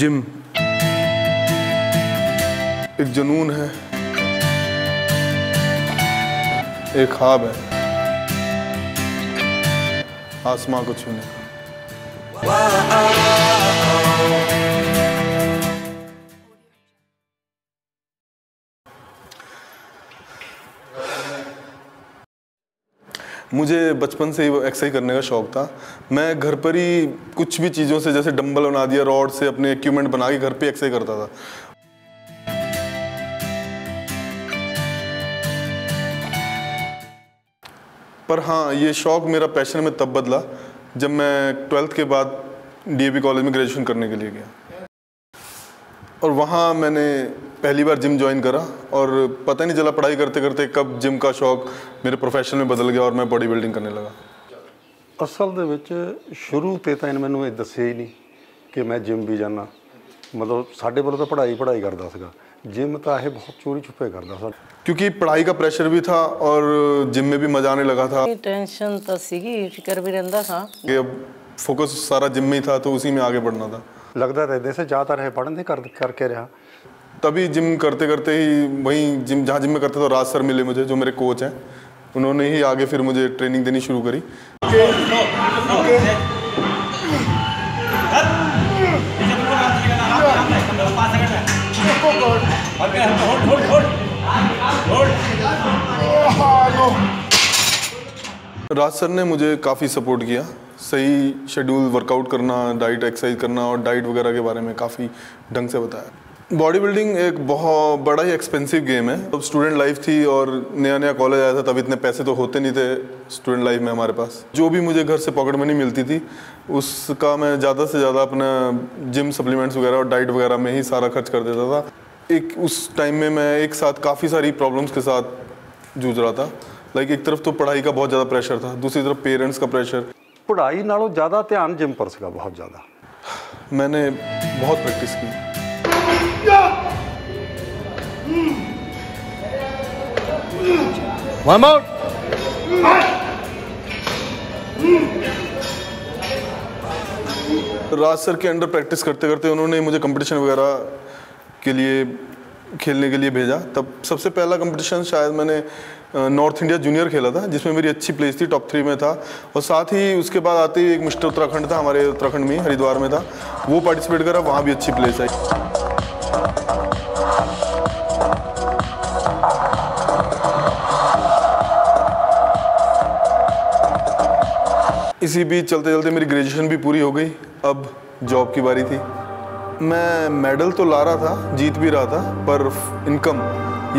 Gym. एक जुनून है। एक ख्वाब है। आसमां को छूने मुझे बचपन से ही एक्सरसाइज करने का शौक था। मैं घर पर ही कुछ भी चीज़ों से, जैसे डंबल बना दिया, रॉड से अपने इक्विपमेंट बना के घर पे एक्सरसाइज करता था। पर हाँ ये शौक मेरा पैशन में तब बदला, जब मैं ट्वेल्थ के बाद डीएवी कॉलेज में ग्रेजुएशन करने के लिए गया। और वहाँ मैंने पहली बार जिम ज्वाइन करा और पता नहीं चला पढ़ाई करते करते कब जिम का शौक मेरे प्रोफेशन में बदल गया और मैं बॉडी बिल्डिंग करने लगा ਅਸਲ ਦੇ ਵਿੱਚ ਸ਼ੁਰੂ ਤੇ ਤਾਂ ਇਹਨੇ ਮੈਨੂੰ ਇਹ ਦੱਸਿਆ ਹੀ ਨਹੀਂ ਕਿ ਮੈਂ ਜਿਮ ਵੀ ਜਾਣਾ ਮਤਲਬ ਸਾਡੇ ਵੱਲੋਂ ਤਾਂ ਪੜ੍ਹਾਈ ਪੜ੍ਹਾਈ ਕਰਦਾ ਸੀਗਾ ਜਿਮ ਤਾਂ ਇਹ ਬਹੁਤ ਚੋਰੀ ਛੁਪੇ ਕਰਦਾ ਸੀ क्योंकि पढ़ाई का प्रेशर भी था और जिम में भी मजा आने लगा था टेंशन तो सीगी फिक्र भी रहता था कि अब फोकस सारा जिम में ही था तो उसी में आगे बढ़ना था लगता रहे से ज़्यादा रहे पढ़ नहीं कर, करके रहा। तभी जिम करते करते ही वहीं जिम, जहाँ जिम में करता था तो राज सर मिले मुझे, जो मेरे कोच हैं। उन्होंने ही आगे फिर मुझे ट्रेनिंग देनी शुरू करी। राज सर ने मुझे काफ़ी सपोर्ट किया। सही शेड्यूल वर्कआउट करना डाइट एक्सरसाइज करना और डाइट वगैरह के बारे में काफ़ी ढंग से बताया। बॉडी बिल्डिंग एक बहुत बड़ा ही एक्सपेंसिव गेम है। तब स्टूडेंट लाइफ थी और नया नया कॉलेज आया था, तब इतने पैसे तो होते नहीं थे स्टूडेंट लाइफ में हमारे पास। जो भी मुझे घर से पॉकेट मनी मिलती थी, उसका मैं ज़्यादा से ज़्यादा अपना जिम सप्लीमेंट्स वगैरह और डाइट वगैरह में ही सारा खर्च कर देता था। एक, उस टाइम में मैं एक साथ काफ़ी सारी प्रॉब्लम्स के साथ जूझ रहा था। लाइक एक तरफ़ तो पढ़ाई का बहुत ज़्यादा प्रेशर था, दूसरी तरफ़ पेरेंट्स का प्रेशर पढ़ाई नालों ज़्यादा ध्यान जिम पर सका बहुत ज़्यादा। मैंने बहुत प्रैक्टिस की। राजसर राज सर के अंडर प्रैक्टिस करते करते उन्होंने मुझे कंपटीशन वगैरह के लिए खेलने के लिए भेजा। तब सबसे पहला कंपटीशन शायद मैंने नॉर्थ इंडिया जूनियर खेला था, जिसमें मेरी अच्छी प्लेस थी टॉप थ्री में था। और साथ ही उसके बाद आते ही एक मिस्टर उत्तराखंड था, हमारे उत्तराखंड में, हरिद्वार में था। वो पार्टिसिपेट करा, वहाँ भी अच्छी प्लेस आई। इसी बीच चलते चलते मेरी ग्रेजुएशन भी पूरी हो गई। अब जॉब की बारी थी। मैं मेडल तो ला रहा था, जीत भी रहा था, पर इनकम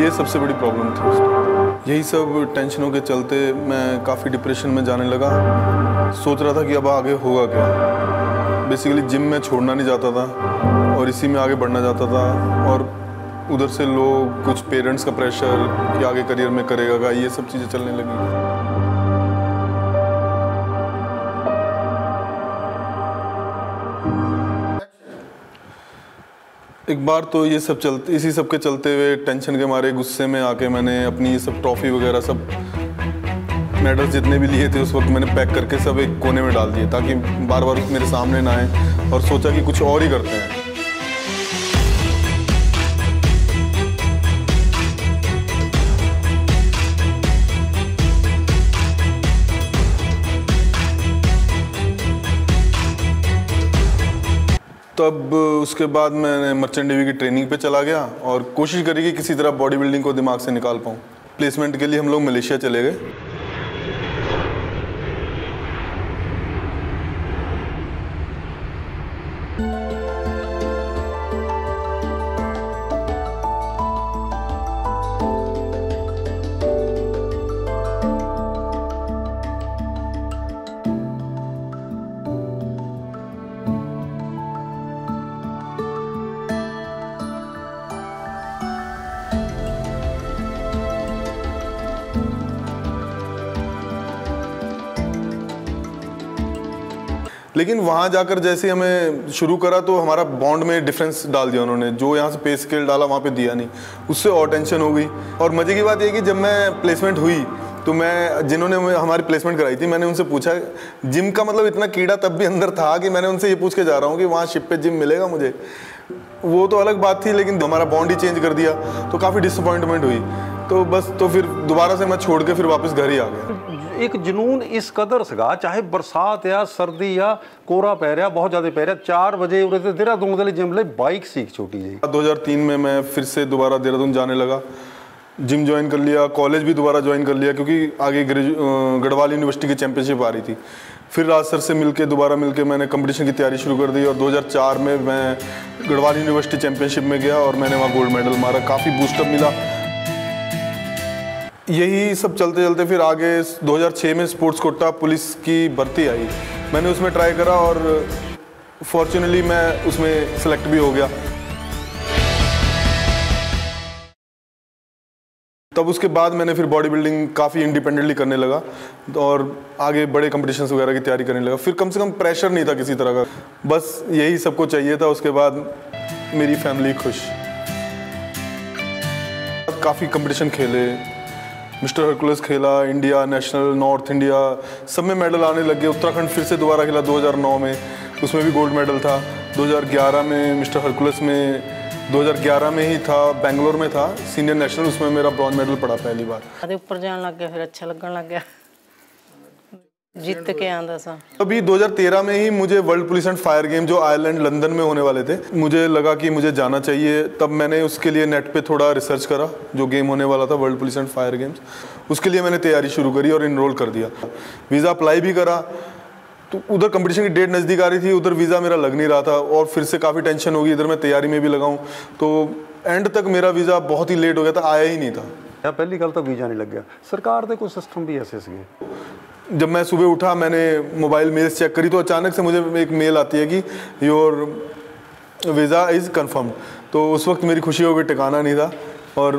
ये सबसे बड़ी प्रॉब्लम थी। यही सब टेंशनों के चलते मैं काफ़ी डिप्रेशन में जाने लगा। सोच रहा था कि अब आगे होगा क्या? बेसिकली जिम में छोड़ना नहीं जाता था और इसी में आगे बढ़ना जाता था और उधर से लोग, कुछ पेरेंट्स का प्रेशर कि आगे करियर में करेगा ये सब चीज़ें चलने लगी। एक बार तो ये सब चलते इसी सब के चलते हुए टेंशन के मारे, गुस्से में आके मैंने अपनी ये सब ट्रॉफी वगैरह सब मेडल्स जितने भी लिए थे, उस वक्त मैंने पैक करके सब एक कोने में डाल दिए, ताकि बार बार मेरे सामने ना आए और सोचा कि कुछ और ही करते हैं। तब उसके बाद मैंने मर्चेंट नेवी की ट्रेनिंग पे चला गया और कोशिश करी कि किसी तरह बॉडी बिल्डिंग को दिमाग से निकाल पाऊँ। प्लेसमेंट के लिए हम लोग मलेशिया चले गए। लेकिन वहाँ जाकर जैसे हमें शुरू करा तो हमारा बॉन्ड में डिफरेंस डाल दिया उन्होंने। जो यहाँ से पे स्केल डाला, वहाँ पे दिया नहीं। उससे और टेंशन हो गई। और मज़े की बात यह कि जब मैं प्लेसमेंट हुई तो मैं, जिन्होंने हमारी प्लेसमेंट कराई थी, मैंने उनसे पूछा, जिम का मतलब इतना कीड़ा तब भी अंदर था कि मैंने उनसे ये पूछ के जा रहा हूँ कि वहाँ शिप पे जिम मिलेगा मुझे? वो तो अलग बात थी, लेकिन हमारा बॉन्ड ही चेंज कर दिया। तो काफ़ी डिसअपॉइंटमेंट हुई। तो बस तो फिर दोबारा से मैं छोड़ के फिर वापस घर ही आ गया। एक जुनून इस कदर सगा, चाहे बरसात या सर्दी या कोरा पै रहा, बहुत ज़्यादा पै रहा। चार बजे देहरादून के जिम ले, बाइक सीख छोटी जी। 2003 में मैं फिर से दोबारा देहरादून जाने लगा। जिम ज्वाइन कर लिया, कॉलेज भी दोबारा ज्वाइन कर लिया, क्योंकि आगे गढ़वाल यूनिवर्सिटी की चैम्पियनशिप आ रही थी। फिर राज सर से मिलके, दोबारा मिलके मैंने कंपटीशन की तैयारी शुरू कर दी और 2004 में मैं गढ़वाल यूनिवर्सिटी चैंपियनशिप में गया और मैंने वहाँ गोल्ड मेडल मारा। काफ़ी बूस्टअप मिला। यही सब चलते चलते फिर आगे 2006 में स्पोर्ट्स कोटा पुलिस की भर्ती आई। मैंने उसमें ट्राई करा और फॉर्चुनेटली मैं उसमें सेलेक्ट भी हो गया। तब उसके बाद मैंने फिर बॉडी बिल्डिंग काफ़ी इंडिपेंडेंटली करने लगा और आगे बड़े कंपटीशंस वगैरह की तैयारी करने लगा। फिर कम से कम प्रेशर नहीं था किसी तरह का। बस यही सबको चाहिए था, उसके बाद मेरी फैमिली खुश। काफ़ी कंपटीशन खेले मिस्टर हरकुलस खेला, इंडिया, नेशनल, नॉर्थ इंडिया, सब में मेडल आने लग गए। उत्तराखंड फिर से दोबारा खेला 2009 में। उसमें भी गोल्ड मेडल था। 2011 में मिस्टर हरकुलस में 2011 में ही था, बेंगलोर में था। सीनियर नेशनल, उसमें मेरा ब्रॉन्ज मेडल पड़ा पहली बार। ऊपर जाने लग गया, फिर अच्छा लगने लग गया। जीत के आंदा सा। अभी 2013 में ही मुझे world police and fire game जो आयरलैंड लंदन में होने वाले थे मुझे लगा कि मुझे जाना चाहिए। तब मैंने उसके लिए नेट पे थोड़ा रिसर्च करा जो गेम होने वाला था world police and fire games उसके लिए मैंने तैयारी शुरू करी और इनरोल कर दिया। वीज़ा अप्लाई भी करा। तो उधर कंपटीशन की डेट नज़दीक आ रही थी उधर वीज़ा मेरा लग नहीं रहा था और फिर से काफ़ी टेंशन होगी इधर मैं तैयारी में भी लगाऊँ। तो एंड तक मेरा वीज़ा बहुत ही लेट हो गया था आया ही नहीं था। पहली गल तो वीज़ा नहीं लग गया। सरकार के कुछ सिस्टम भी ऐसे जब मैं सुबह उठा मैंने मोबाइल मेल्स चेक करी तो अचानक से मुझे एक मेल आती है कि योर वीज़ा इज़ कंफर्म तो उस वक्त मेरी खुशी हो गई ठिकाना नहीं था और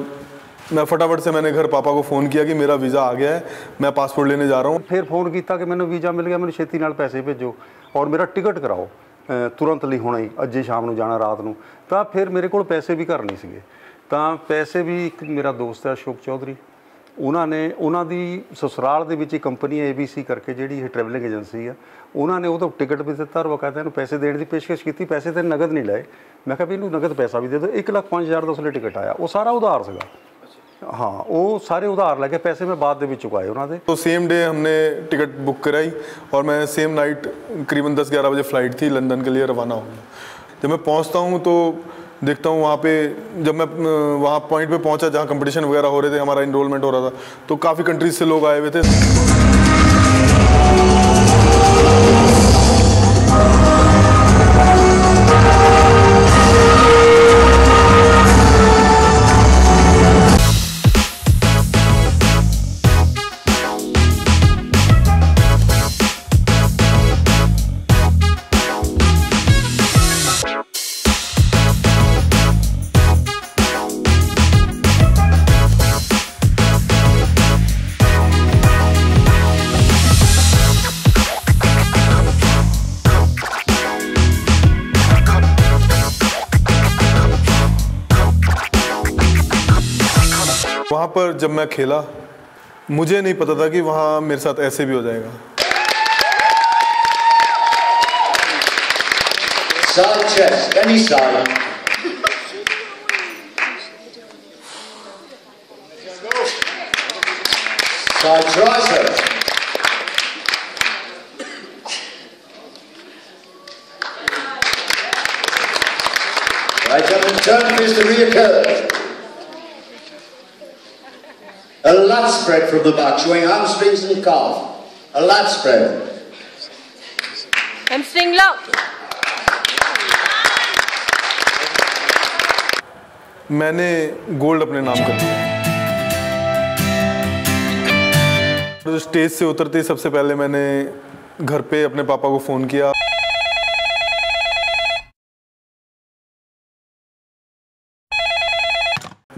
मैं फटाफट से मैंने घर पापा को फ़ोन किया कि मेरा वीज़ा आ गया है मैं पासपोर्ट लेने जा रहा हूँ ਫਿਰ ਫੋਨ ਕੀਤਾ ਕਿ ਮੈਨੂੰ ਵੀਜ਼ਾ ਮਿਲ ਗਿਆ ਮੈਨੂੰ ਛੇਤੀ ਨਾਲ ਪੈਸੇ ਭੇਜੋ ਔਰ ਮੇਰਾ ਟਿਕਟ ਕਰਾਓ ਅ, ਤੁਰੰਤ ਲਈ ਹੋਣਾ ਹੀ ਅੱਜ ਹੀ ਸ਼ਾਮ ਨੂੰ ਜਾਣਾ ਰਾਤ ਨੂੰ ਤਾਂ ਫਿਰ ਮੇਰੇ ਕੋਲ ਪੈਸੇ ਵੀ ਘਰ ਨਹੀਂ ਸੀਗੇ ਤਾਂ ਪੈਸੇ ਵੀ ਇੱਕ ਮੇਰਾ ਦੋਸਤ ਹੈ ਅਸ਼ੋਕ ਚੌਧਰੀ ਉਹਨਾਂ ਨੇ ਉਹਨਾਂ ਦੀ ਸਸੁਰਾਲ ਦੇ ਵਿੱਚ ਇੱਕ ਕੰਪਨੀ ਹੈ ABC ਕਰਕੇ ਜਿਹੜੀ ਇਹ ਟਰੈਵਲਿੰਗ ਏਜੰਸੀ ਆ ਉਹਨਾਂ ਨੇ ਉਹਦਾ ਟਿਕਟ ਵੀ ਦਿੱਤਾ ਔਰ ਬਕਾਇਦਾ ਇਹਨੂੰ ਪੈਸੇ ਦੇਣ ਦੀ ਪੇਸ਼ਕਸ਼ ਕੀਤੀ ਪੈਸੇ ਤੇ ਨਗਦ ਨਹੀਂ ਲਏ ਮੈਂ ਕਿਹਾ ਵੀ ਇਹਨੂੰ ਨਗਦ ਪੈਸਾ ਵੀ ਦੇ ਦਿਓ 1 ਲੱਖ 5000 ਦਾ ਉਸਲੇ ਟਿਕਟ ਆਇਆ ਉਹ ਸਾਰਾ ਉਧਾਰ ਸੀਗਾ ਹਾਂ ਉਹ ਸਾਰੇ ਉਧਾਰ ਲੈ ਕੇ ਪੈਸੇ ਮੈਂ ਬਾਅਦ ਦੇ ਵਿੱਚ ਚੁਕਾਏ ਉਹਨਾਂ ਦੇ तो सेम डे हमने टिकट बुक कराई और मैं सेम नाइट करीबन 10-11 बजे फ़्लाइट थी लंदन के लिए रवाना हो गया जब मैं पहुंचता हूं तो देखता हूँ वहाँ पे, जब मैं वहाँ पॉइंट पे पहुँचा जहाँ कंपटीशन वगैरह हो रहे थे, हमारा इनरोलमेंट हो रहा था तो काफ़ी कंट्रीज़ से लोग आए हुए थे। वहाँ पर जब मैं खेला मुझे नहीं पता था कि वहाँ मेरे साथ ऐसे भी हो जाएगा। Right up in front, Mr. Rita A lat spread from the back, showing hamstrings and calf. A lat spread. Hamstring lock. मैंने गोल्ड अपने नाम कर दिया तो स्टेज से उतरते ही सबसे पहले मैंने घर पे अपने पापा को फ़ोन किया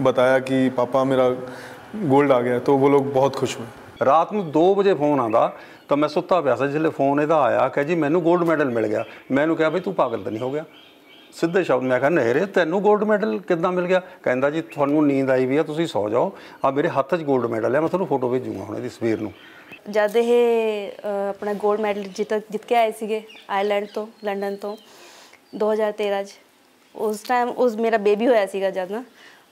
बताया कि पापा मेरा ਗੋਲਡ ਆ ਗਿਆ ਤਾਂ ਉਹ ਲੋਕ ਬਹੁਤ ਖੁਸ਼ ਹੋਏ। ਰਾਤ ਨੂੰ 2 ਵਜੇ ਫੋਨ ਆਂਦਾ ਤਾਂ ਮੈਂ ਸੁੱਤਾ ਪਿਆ ਸੀ ਜਿਸਲੇ ਫੋਨ ਇਹਦਾ ਆਇਆ ਕਿ ਜੀ ਮੈਨੂੰ ਗੋਲਡ ਮੈਡਲ ਮਿਲ ਗਿਆ। ਮੈਂ ਮੈਨੂੰ ਕਿਹਾ ਵੀ ਤੂੰ ਪਾਗਲ ਤਾਂ ਨਹੀਂ ਹੋ ਗਿਆ। ਸਿੱਧੇ ਸ਼ਬਦ ਮੈਂ ਨਹੀਂ ਨਹਿਰੇ ਤੈਨੂੰ ਗੋਲਡ ਮੈਡਲ ਕਿੱਦਾਂ ਮਿਲ ਗਿਆ? ਕਹਿੰਦਾ ਜੀ ਤੁਹਾਨੂੰ ਨੀਂਦ ਆਈ ਵੀ ਆ ਤੁਸੀਂ ਸੌ ਜਾਓ। ਆ ਮੇਰੇ ਹੱਥ 'ਚ ਗੋਲਡ ਮੈਡਲ ਹੈ ਮੈਂ ਤੁਹਾਨੂੰ ਫੋਟੋ ਭੇਜੂਗਾ ਹੁਣ ਇਹਦੀ ਸਵੇਰ ਨੂੰ। ਜਦ ਇਹ ਆਪਣਾ ਗੋਲਡ ਮੈਡਲ ਜਿੱਤ ਜਿੱਤ ਕੇ ਆਏ ਸੀਗੇ ਆਇਰਲੈਂਡ ਤੋਂ ਲੰਡਨ ਤੋਂ 2013 'ਚ। ਉਸ ਟਾਈਮ ਉਸ ਮੇਰਾ ਬੇਬੀ ਹੋਇਆ ਸੀਗਾ ਜਦ ਨਾ।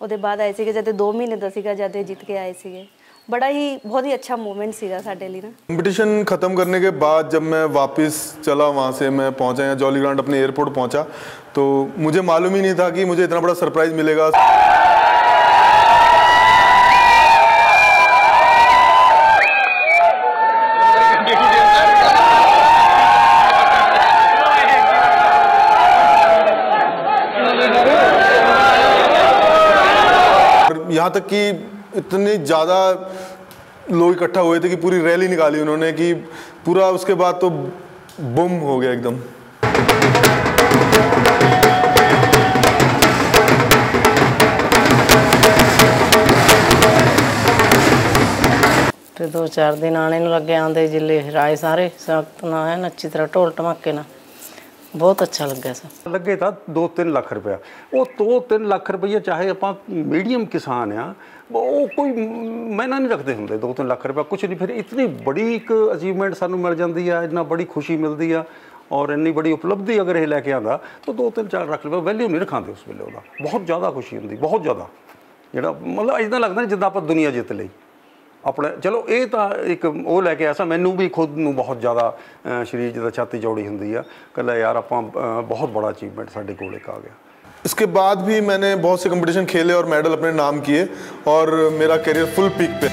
ਉਹਦੇ ਬਾਅਦ ਆਏ ਸੀਗੇ ਜਦ ਇਹ 2 ਮਹੀਨੇ ਦਾ ਸੀਗਾ ਜਦ ਇਹ ਜਿੱਤ ਕੇ ਆਏ ਸੀਗੇ ਬੜਾ ਹੀ ਬਹੁਤ ਹੀ ਅੱਛਾ मोमेंट ਸੀਗਾ ਸਾਡੇ ਲਈ ਨਾ कंपटीशन ख़त्म करने के बाद जब मैं वापस चला वहाँ से मैं पहुँचा यहाँ जॉली ग्रांड अपने एयरपोर्ट पहुँचा तो मुझे मालूम ही नहीं था कि मुझे इतना बड़ा सरप्राइज़ मिलेगा यहाँ तक कि इतनी ज़्यादा लोग इकट्ठा हुए थे कि पूरी रैली निकाली उन्होंने कि पूरा उसके बाद तो बुम हो गया एकदम ਤੇ ਦੋ ਚਾਰ ਦਿਨ ਆਣੇ ਨੂੰ ਲੱਗੇ ਆਂਦੇ ਜਿੱਲੇ ਰਾਏ ਸਾਰੇ ਸਖਤ ਨਾਲ ਐਨ ਅੱਛੀ ਤਰ੍ਹਾਂ ਢੋਲ ਢਮਾਕੇ ਨਾਲ ਬਹੁਤ ਅੱਛਾ ਲੱਗਿਆ ਸਰ। ਲੱਗੇ ਤਾਂ 2-3 ਲੱਖ ਰੁਪਇਆ। ਉਹ 2-3 ਲੱਖ ਰੁਪਈਆ ਚਾਹੇ ਆਪਾਂ ਮੀਡੀਅਮ ਕਿਸਾਨ ਆ, ਉਹ ਕੋਈ ਮੈਨਾਂ ਨਹੀਂ ਰੱਖਦੇ ਹੁੰਦੇ 2-3 ਲੱਖ ਰੁਪਇਆ ਕੁਝ ਨਹੀਂ। ਫਿਰ ਇਤਨੀ ਬੜੀ ਇੱਕ ਅਚੀਵਮੈਂਟ ਸਾਨੂੰ ਮਿਲ ਜਾਂਦੀ ਆ, ਇੰਨਾ ਬੜੀ ਖੁਸ਼ੀ ਮਿਲਦੀ ਆ ਔਰ ਇੰਨੀ ਬੜੀ ਉਪਲਬਧੀ ਅਗਰ ਇਹ ਲੈ ਕੇ ਆਂਦਾ, ਤਾਂ 2-3 4 ਲੱਖ ਰੁਪਇਆ ਵੈਲਿਊ ਨਹੀਂ ਰਖਾਂਦੇ ਉਸ ਵੇਲੇ ਉਹਦਾ। ਬਹੁਤ ਜ਼ਿਆਦਾ ਖੁਸ਼ੀ ਹੁੰਦੀ, ਬਹੁਤ ਜ਼ਿਆਦਾ। ਜਿਹੜਾ ਮਤਲਬ ਇਦਾਂ ਲੱਗਦਾ ਜਿੱਦਾਂ ਆਪਾਂ ਦੁਨੀਆ ਜਿੱਤ ਲਈ। ਆਪਣੇ ਚਲੋ ਇਹ ਤਾਂ ਇੱਕ ਉਹ ਲੈ ਕੇ ਆਸਾ ਮੈਨੂੰ ਵੀ ਖੁਦ ਨੂੰ ਬਹੁਤ ਜ਼ਿਆਦਾ ਅ, ਸਰੀਰ ਜਿਹਦਾ ਛਾਤੀ ਚੌੜੀ ਹੁੰਦੀ ਆ ਕੱਲਾ ਯਾਰ ਆਪਾਂ ਅ, ਬਹੁਤ ਬੜਾ ਅਚੀਵਮੈਂਟ ਸਾਡੇ ਕੋਲ ਇੱਕ ਆ ਗਿਆ इसके बाद भी मैंने बहुत से कंपटीशन खेले और मेडल अपने नाम किए और मेरा करियर फुल पीक पे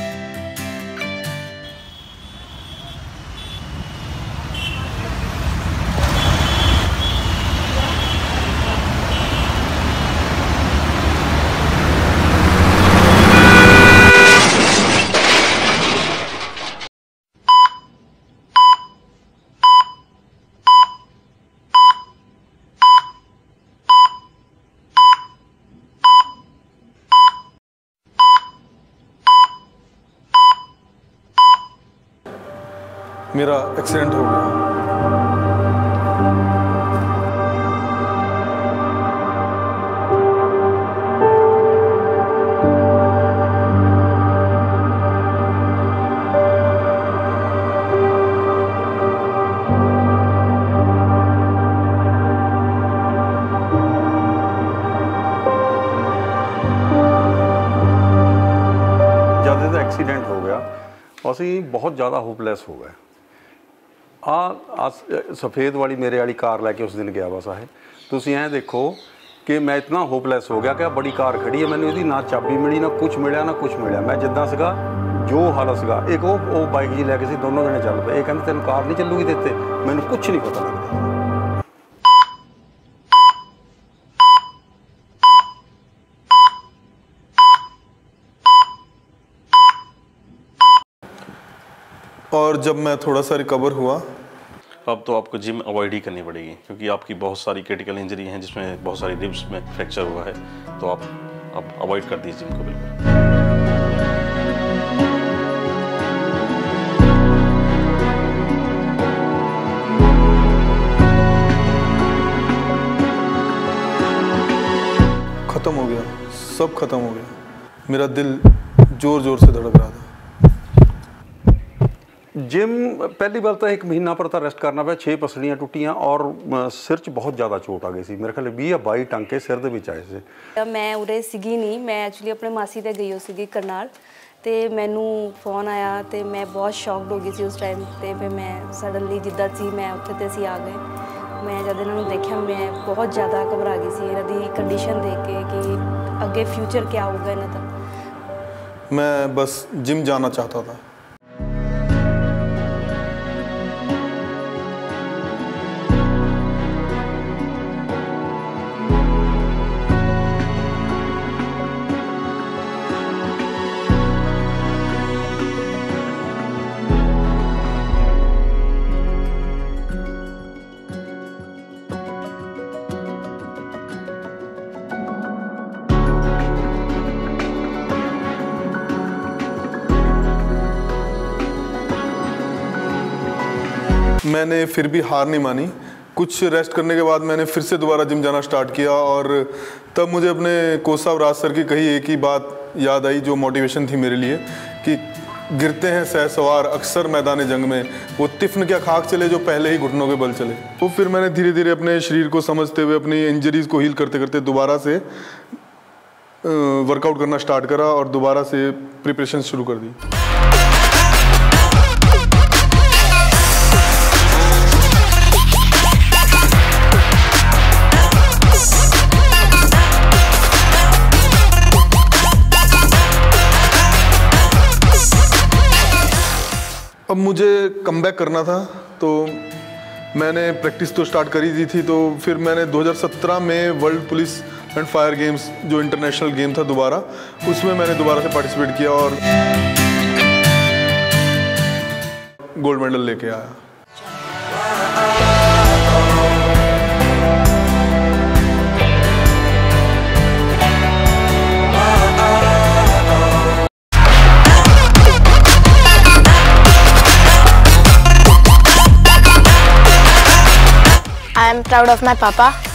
मेरा एक्सीडेंट हो गया। एक्सीडेंट हो गया। और बहुत ज़्यादा होपलेस हो गए। ਆ ਸਫੇਦ ਵਾਲੀ ਮੇਰੇ ਵਾਲੀ ਕਾਰ ਲੈ ਕੇ ਉਸ ਦਿਨ ਗਿਆ ਵਾ ਸਾਹਿਬ। ਤੁਸੀਂ ਐਂ ਦੇਖੋ ਕਿ ਮੈਂ ਇਤਨਾ ਹੋਪਲੈਸ ਹੋ ਗਿਆ ਕਿ ਆ ਬੜੀ ਕਾਰ ਖੜੀ ਹੈ ਮੈਨੂੰ ਇਹਦੀ ਨਾ ਚਾਬੀ ਮਿਲੀ, ਨਾ ਕੁਝ ਮਿਲਿਆ, ਨਾ ਕੁਝ ਮਿਲਿਆ। ਮੈਂ ਜਿੱਦਾਂ ਸੀਗਾ, ਜੋ ਹਾਲਤ ਸੀਗਾ, ਇੱਕ ਉਹ ਉਹ ਬਾਈਕ ਜੀ ਲੈ ਕੇ ਸੀ, ਦੋਨੋਂ ਜਣੇ ਚੱਲ ਪਏ। ਇਹ ਕਹਿੰਦੇ ਤੈਨੂੰ ਕਾਰ ਨਹੀਂ ਚੱਲੂਗੀ ਦਿੱਤੇ। ਮੈਨੂੰ ਕੁਝ ਨਹੀਂ ਪਤਾ ਲੱਗਦਾ। और जब मैं थोड़ा सा रिकवर हुआ। अब तो आपको जिम अवॉइड ही करनी पड़ेगी क्योंकि आपकी बहुत सारी क्रिटिकल इंजरी हैं जिसमें बहुत सारी रिब्स में फ्रैक्चर हुआ है तो आप आप अवॉइड कर दीजिए जिम को बिल्कुल। ख़त्म हो गया सब ख़त्म हो गया। मेरा दिल ज़ोर ज़ोर से धड़क रहा था। ਜਿਮ ਪਹਿਲੀ ਵਾਰ ਤਾਂ ਇੱਕ ਮਹੀਨਾ ਪਰ ਤਾਂ ਰੈਸਟ ਕਰਨਾ ਪਿਆ 6 ਪਸਲੀਆਂ ਟੁੱਟੀਆਂ ਔਰ ਸਿਰ 'ਚ ਬਹੁਤ ਜ਼ਿਆਦਾ ਚੋਟ ਆ ਗਈ ਸੀ। ਮੇਰੇ ਖਿਆਲ 20 ਜਾਂ 22 ਟਾਂਕੇ ਸਿਰ ਦੇ ਵਿੱਚ ਆਏ ਸੀ। ਮੈਂ ਉਰੇ ਸੀਗੀ ਨਹੀਂ ਮੈਂ ਐਕਚੁਅਲੀ ਆਪਣੇ ਮਾਸੀ ਦੇ ਗਈ ਹੋ ਸੀਗੀ ਕਰਨਾਲ ਤੇ ਮੈਨੂੰ ਫੋਨ ਆਇਆ ਤੇ ਮੈਂ ਬਹੁਤ ਸ਼ੌਕਡ ਹੋ ਗਈ ਸੀ ਉਸ ਟਾਈਮ ਤੇ ਫਿਰ ਮੈਂ ਸਡਨਲੀ ਜਿੱਦਾਂ ਸੀ ਮੈਂ ਉੱਥੇ ਤੇ ਸੀ ਆ ਗਏ। ਮੈਂ ਜਦ ਇਹਨਾਂ ਨੂੰ ਦੇਖਿਆ ਮੈਂ ਬਹੁਤ ਜ਼ਿਆਦਾ ਘਬਰਾ ਗਈ ਸੀ ਇਹਨਾਂ ਦੀ ਕੰਡੀਸ਼ਨ ਦੇਖ ਕੇ ਕਿ ਅੱਗੇ ਫਿਊਚਰ ਕੀ ਹੋਊਗਾ ਇਹਨਾਂ ਦਾ। ਮੈਂ ਬਸ ਜਿਮ ਜਾਣਾ ਚਾਹਤਾ ਥਾ मैंने फिर भी हार नहीं मानी। कुछ रेस्ट करने के बाद मैंने फिर से दोबारा जिम जाना स्टार्ट किया और तब मुझे अपने कोच साहब राज सर की कही एक ही बात याद आई जो मोटिवेशन थी मेरे लिए कि गिरते हैं सह सवार, अक्सर मैदान जंग में। वो तिफन क्या खाक चले जो पहले ही घुटनों के बल चले। तो फिर मैंने धीरे धीरे अपने शरीर को समझते हुए, अपनी इंजरीज को हील करते करते दोबारा से वर्कआउट करना स्टार्ट करा और दोबारा से प्रिपरेशन शुरू कर दी। अब मुझे कम करना था तो मैंने प्रैक्टिस तो स्टार्ट करी दी थी तो फिर मैंने 2017 में world police and fire games जो इंटरनेशनल गेम था दोबारा, उसमें मैंने दोबारा से पार्टिसिपेट किया और गोल्ड मेडल लेके आया। I am proud of my papa